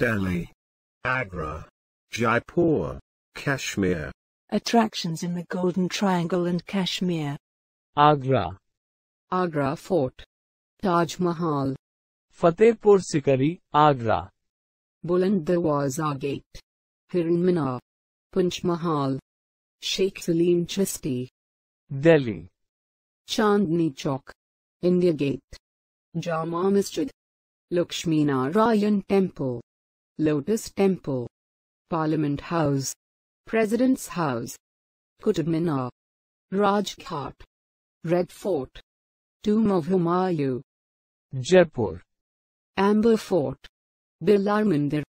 Delhi, Agra, Jaipur, Kashmir. Attractions in the Golden Triangle and Kashmir. Agra, Agra Fort, Taj Mahal, Fatehpur Sikri, Agra, Buland Darwaza Gate, Hiran Minar, Panch Mahal, Sheikh Salim Chisti. Delhi, Chandni Chowk, India Gate, Jama Masjid, Lakshmi Narayan Temple, Lotus Temple, Parliament House, President's House, Qutub Minar, Rajghat, Red Fort, Tomb of Humayun, Jaipur, Amber Fort, Birla Mandir,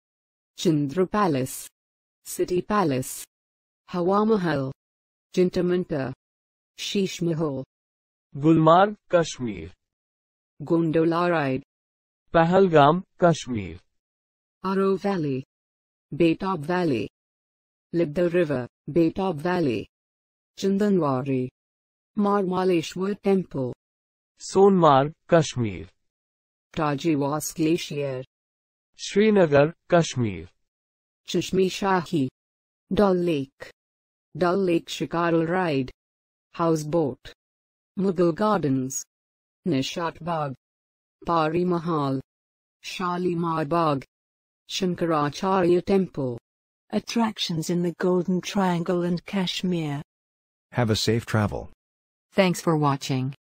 Chandra Palace, City Palace, Hawa Mahal, Jantar Mantar, Sheesh Mahal, Gulmarg, Kashmir, Gondola Ride, Pahalgam, Kashmir, Aru Valley, Betab Valley, Libdal River, Betab Valley, Chandanwari, Mamaleshwar Temple, Sonmarg, Kashmir, Thajiwas Glacier, Srinagar, Kashmir, Chashme Shahi, Dal Lake, Dal Lake Shikara Ride, Houseboat, Mughal Gardens, Nishat Bagh, Pari Mahal, Shalimar Bagh, Shankaracharya Temple. Attractions in the Golden Triangle and Kashmir. Have a safe travel. Thanks for watching.